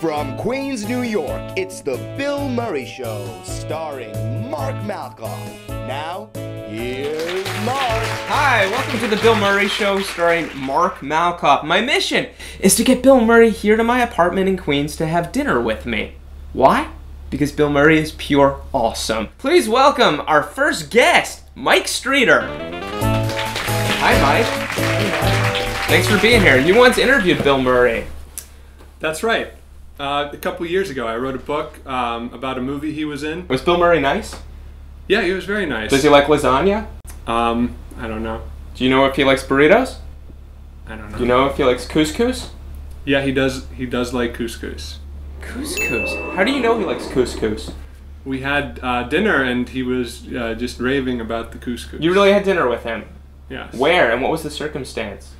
From Queens, New York, it's The Bill Murray Show, starring Mark Malkoff. Now, here's Mark. Hi, welcome to the Bill Murray Show starring Mark Malkoff. My mission is to get Bill Murray here to my apartment in Queens to have dinner with me. Why? Because Bill Murray is pure awesome. Please welcome our first guest, Mike Streeter. Hi, Mike. Thanks for being here. You once interviewed Bill Murray. That's right. Uh, a couple years ago, I wrote a book um, about a movie he was in. Was Bill Murray nice? Yeah, he was very nice. Does he like lasagna? Um, I don't know. Do you know if he likes burritos? I don't know. Do you know if he likes couscous? Yeah, he does. He does like couscous. Couscous. How do you know he likes couscous? We had uh, dinner, and he was uh, just raving about the couscous. You really had dinner with him. Yes. Where and what was the circumstance?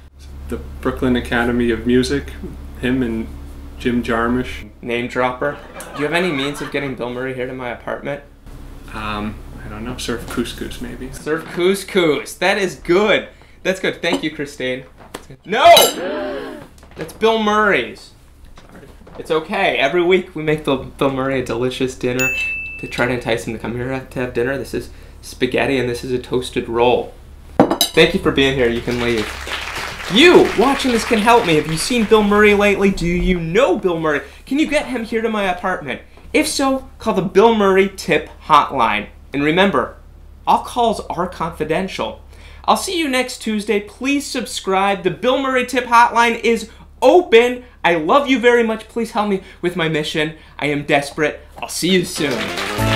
The Brooklyn Academy of Music. Him and Jim Jarmusch. Name dropper. Do you have any means of getting Bill Murray here to my apartment? Um, I don't know. Serve couscous, maybe. Serve couscous. That is good. That's good. Thank you, Christine. No! That's Bill Murray's. It's okay. Every week we make Bill, Bill Murray a delicious dinner to try to entice him to come here to have dinner. This is spaghetti and this is a toasted roll. Thank you for being here. You can leave. You watching this can help me. Have you seen Bill Murray lately? Do you know Bill Murray? Can you get him here to my apartment? If so, call the Bill Murray Tip Hotline. And remember, all calls are confidential. I'll see you next Tuesday. Please subscribe. The Bill Murray Tip Hotline is open. I love you very much. Please help me with my mission. I am desperate. I'll see you soon.